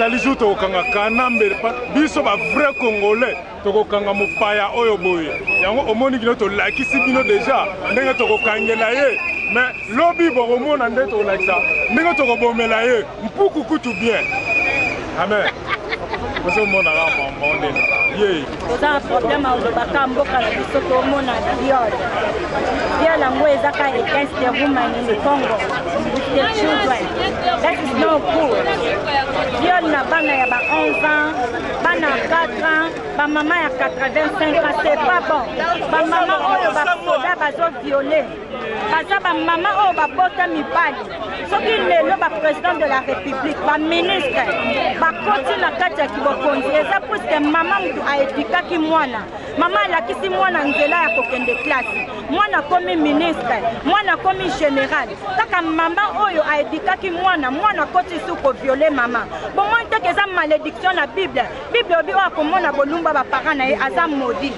ezali jour tokokanga kanambe biso ba vrai congolais tokokanga mopaya oyo boye yango omoni kino tolakisi bino deja ndenge tokokangela ye me lobi bokomona nde tokolakisa ndenge tokobomela ye mpuku kutu bien amen ozomonaka mambo nde ye oza na problème olobaka mboka na biso tomona viol viol yango eza ka against the woman in congo with the children That is no cool. Viol na bana ya ba 11 ans, bana 4 ans, ba mama ya 85 ans, c'est pas bon. Ba mama oyo ba soda bazo violer. Baza ba mama oyo ba bota mibali. Soki lelo ba président de la République, ba ministre, ba koti na kati ya kibokonzi, eza puisque mama mutu a éduquaki mwana. mama alakisi mwana nzela ya kokende klase mwana akomi ministre mwana akomi général kaka mama oyo aedikaki mwana mwana akoti isu koviole mama bomoni teke eza malédiction na bible bible obi oyo akomona bolumba baparent na ye aza modi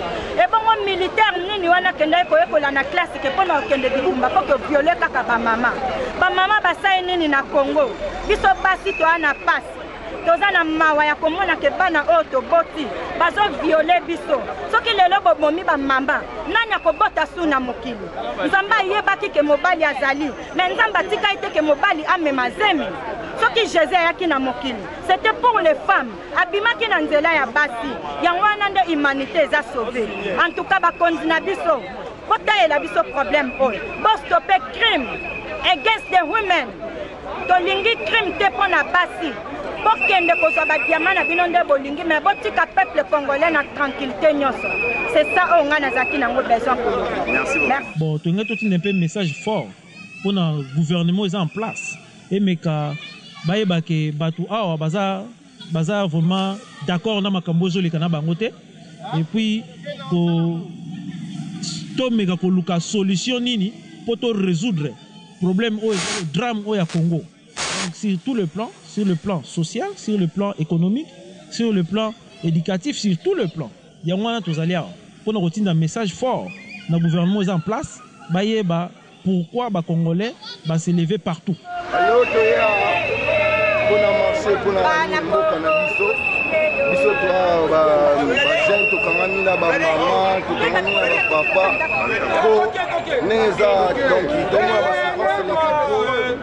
ebongo militaire nini wana akendaki koyekola na klase ke mpo na kokende bilumba mpo koviole kaka bamama bamama basali nini na congo biso basi toya na pasi toza na mawa ya komona ke bana oyo toboti bazo viole biso soki lelo bobomi bamama nani akobota su na mokili nzambe ayebaki ke mobali azali me nzambe atika ete ke mobali amema zemi soki jésus ayaki na mokili c'était pour les femmes abimaki na nzela ya basi yango wana nde humanité eza sauve en tout cas bakonzi na biso botalela biso problème oyo bostope crime against the women tolingi crime te mpo na basi bokende kozwa badiama na bino nde bolingi me botika peuple congolais na tranquillité nyonso c'est ça oyo ngai nazalaki nango besoin koloba bon tolingi totinda mpe message fort mpo na gouvernement eza en place emeka bayeba ke bato awa baza Baza vraiment d'accord na makambo ezo leka na bango te et puis ko to meka ko luka solution nini po to resoudre problème oyo eza le drame oyo ya Congo donc sur tout le plan sur le plan social sur le plan economique sur le plan educatif sur tout le plan yango wana tozali awa pona ko tinda message fort na gouvernement eza en place ba yeba Pourquoi ba congolais ba se lever partout? Lelo toye awa pona marche pona mboka na biso biso to ba jeune tokangami na ba mama tokangami na ba papa po ndenge eza donc tomona ba souffrance eleki trop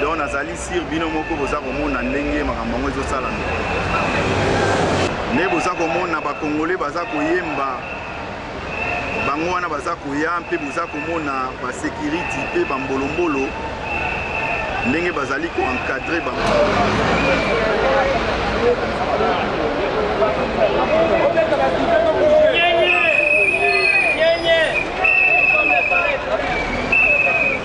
donc nazali sire bino moko boza komona ndenge makambo yango ezosalana nde boza komona bakongole baza koyemba bango wana baza koya mpe boza komona basekiriti mpe bambolombolo ndenge bazali koencadre bango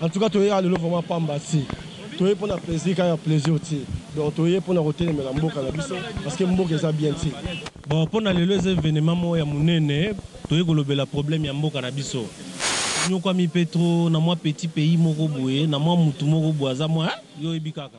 En tout cas toye awa lelo vraiment pamba tse toye mpo na plaisir kaka ya plaisir tse donc toye mpo na kotelemela mboka na biso parce que mboka eza bien tse. Bon pona lelo eza evenement moko ya munene toye kolobela problème ya mboka na biso tonyokwami pe trop na mwa petit pays moko boye na mwa mutu moko boye aza mwa hein yo oyebi kaka.